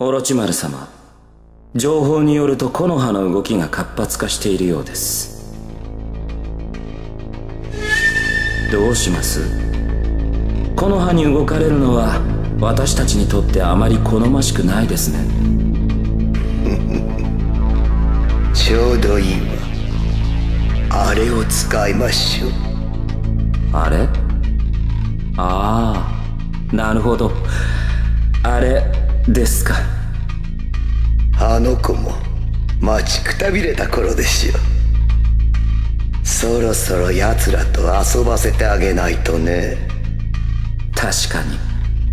オロチマル様情報によると木の葉の動きが活発化しているようです。どうします？木の葉に動かれるのは私たちにとってあまり好ましくないですね。ちょうどいい。わあれを使いましょう。あれ？ああなるほど。あれですか。あの子も待ちくたびれた頃でしょそろそろ奴らと遊ばせてあげないとね。確かに。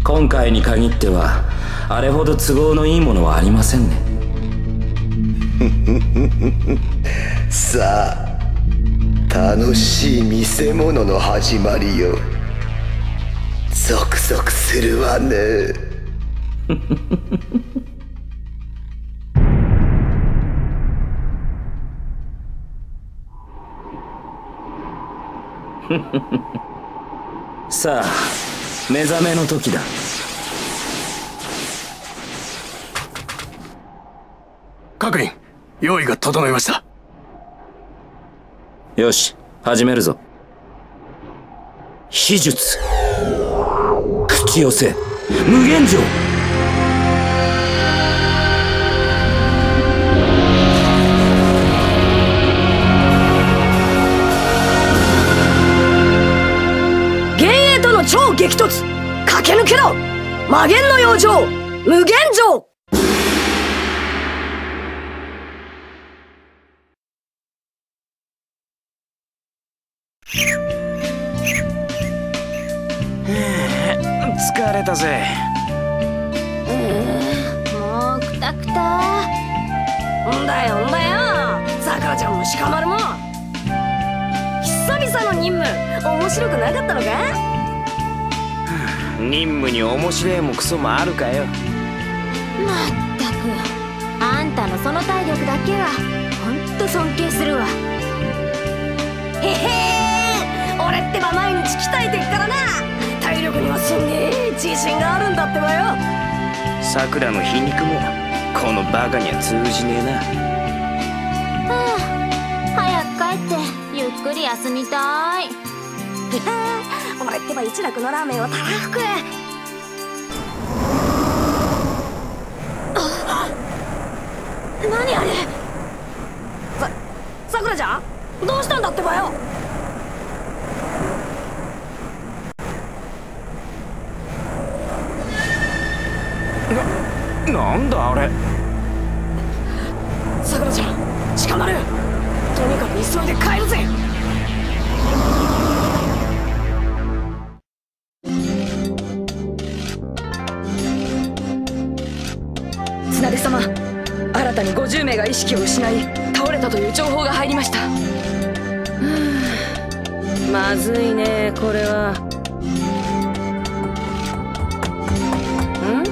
今回に限ってはあれほど都合のいいものはありませんね。さあ楽しい見せ物の始まりよ。ゾクゾクするわね さあ目覚めの時だ。各員用意が整いました。よし始めるぞ。秘術。口寄せ。無限城激突駆け抜けろ。魔幻の養生無限城。疲れたぜ。もうくたくた。んだよんだよ。さくらちゃんも鹿丸も。久々の任務。面白くなかったのか？任務に面白いもクソもあるかよ。まったく。あんたのその体力だけはほんと尊敬するわ。へへー。俺ってば毎日鍛えてっからな。体力にはすんげえ自信があるんだってばよ。さくらの皮肉もこのバカには通じねえな。はあ早く帰ってゆっくり休みたい俺ってば一楽のラーメンをたらふく何あれ。ささくらちゃん？どうしたんだってばよ。なんだあれ。さくらちゃん鹿丸とにかく急いで帰るぜが意識を失い倒れたという情報が入りました。まずいねこれは。ん？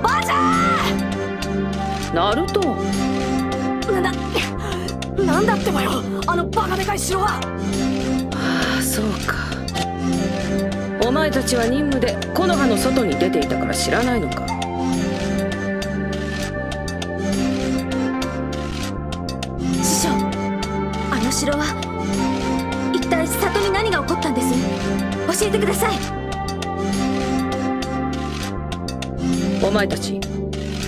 バジャナルト？ーななんだってばよ。あのバカでかい城は。ああそうか。お前たちは任務で木の葉の外に出ていたから知らないのか城は一体里に何が起こったんです？教えてください。お前たち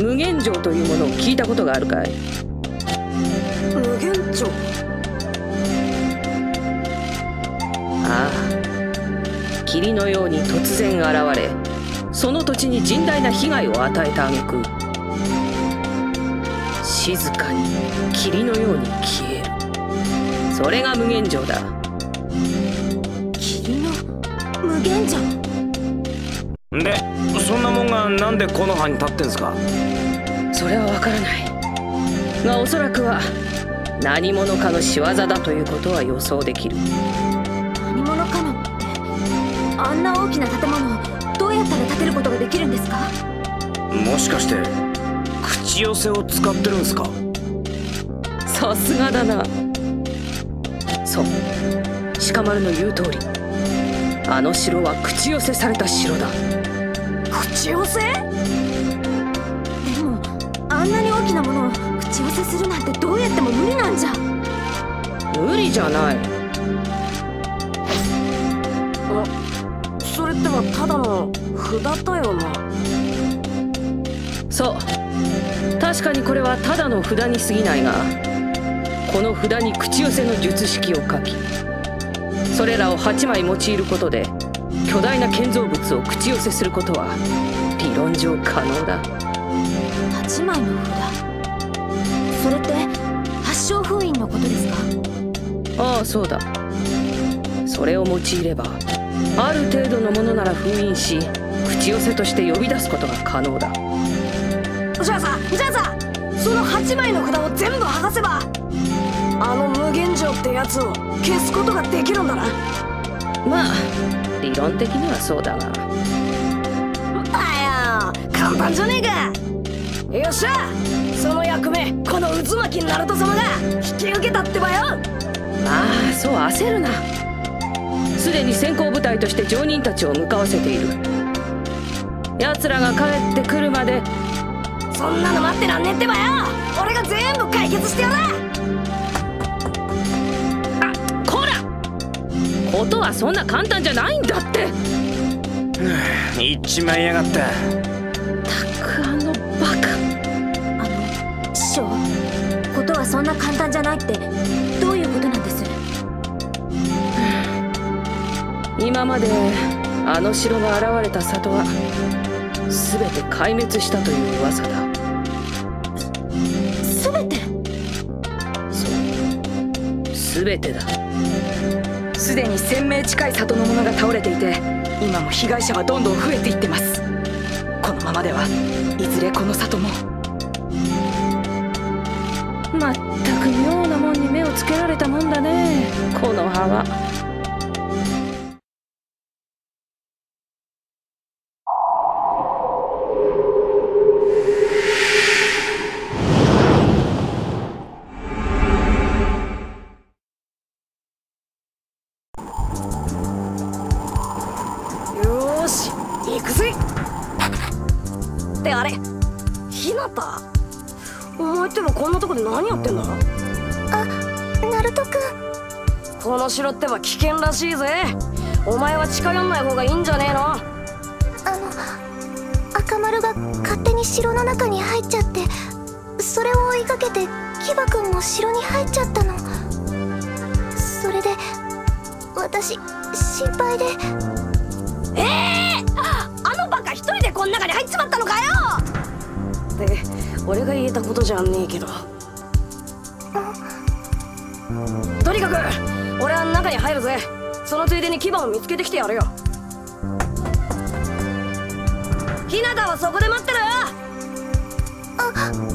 無限城というものを聞いたことがあるかい？無限城？ああ。霧のように突然現れその土地に甚大な被害を与えた挙句静かに霧のように消えるそれが無限城だ。霧の無限城？でそんなもんがなんでこの葉に立ってんすか？それはわからない。がおそらくは何者かの仕業だということは予想できる。何者かの？ってあんな大きな建物をどうやったら建てることができるんですか？もしかして口寄せを使ってるんすか？さすがだなそう。鹿丸の言う通り。あの城は口寄せされた城だ。口寄せ？であんなに大きなものを口寄せするなんてどうやっても無理なんじゃ。無理じゃない。それってばただの札だよな。そう。確かにこれはただの札に過ぎないがこの札に口寄せの術式を書きそれらを8枚用いることで巨大な建造物を口寄せすることは理論上可能だ。8枚の札？それって発症封印のことですか？ああそうだ。それを用いればある程度のものなら封印し口寄せとして呼び出すことが可能だ。じゃあさじゃあさその8枚の札を全部剥がせばあの無限城ってやつを消すことができるんだな。まあ理論的にはそうだがだよ簡単じゃねえか。よっしゃその役目この渦巻きナルト様が引き受けたってばよ。まあそう焦るな。すでに先行部隊として常人たちを向かわせている。奴らが帰ってくるまで。そんなの待ってらんねえってばよ。俺が全部解決してやることはそんな簡単じゃないんだって。行っちまいやがったたくあのバカ。あの師匠ことはそんな簡単じゃないって。どういうことなんです？今まであの城が現れた里は全て壊滅したという噂だ。全て？そう。全てだすでに1000名近い里の者が倒れていて今も被害者はどんどん増えていってます。このままではいずれこの里も。まったく妙なもんに目をつけられたもんだね。この葉はお前ってばこんなとこで何やってんだ？ナルト君この城ってば危険らしいぜ。お前は近寄んない方がいいんじゃねえの？あの赤丸が勝手に城の中に入っちゃってそれを追いかけてキバ君も城に入っちゃったの。それで私心配で。ええああのバカ一人でこん中に入っちまったのかよ！って俺が言えたことじゃねえけど。とにかく俺は中に入るぜ。そのついでに牙を見つけてきてやるよ。ひなたはそこで待ってろよあっ